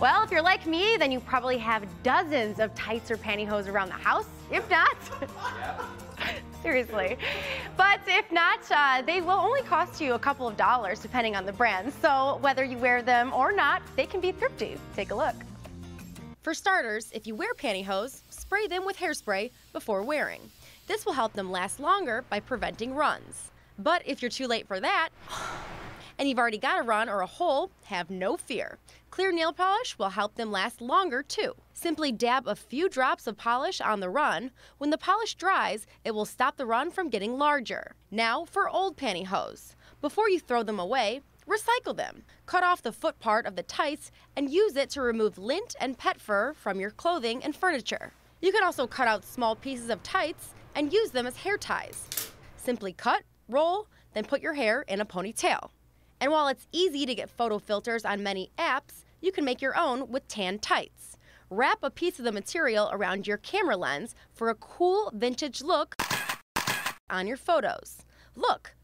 Well, if you're like me, then you probably have dozens of tights or pantyhose around the house. If not, seriously. But if not, uh, they will only cost you a couple of dollars depending on the brand. So whether you wear them or not, they can be thrifty. Take a look. For starters, if you wear pantyhose, spray them with hairspray before wearing. This will help them last longer by preventing runs. But if you're too late for that, and you've already got a run or a hole, have no fear. Clear nail polish will help them last longer too. Simply dab a few drops of polish on the run. When the polish dries, it will stop the run from getting larger. Now for old pantyhose. Before you throw them away, recycle them. Cut off the foot part of the tights and use it to remove lint and pet fur from your clothing and furniture. You can also cut out small pieces of tights and use them as hair ties. Simply cut, roll, then put your hair in a ponytail. And while it's easy to get photo filters on many apps, you can make your own with tan tights. Wrap a piece of the material around your camera lens for a cool vintage look on your photos. Look,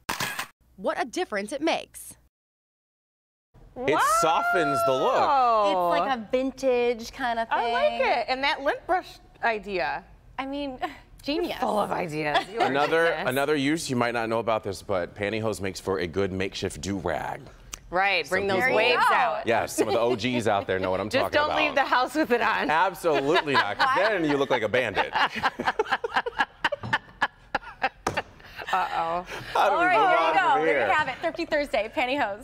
what a difference it makes. It softens the look. It's like a vintage kind of thing. I like it. And that lint brush idea. I mean, genius. Full of ideas. Another genius. another use you might not know about this, but pantyhose makes for a good makeshift do rag. Right, bring those waves go. out. Yeah, some of the OGs out there know what I'm Just talking don't leave the house with it on. Absolutely not, 'cause then you look like a bandit. Uh-oh. All right, do All we right, move there on you go. from There here? you have it. Thrifty Thursday, pantyhose.